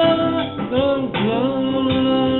la, la, la, la.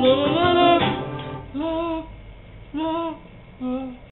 little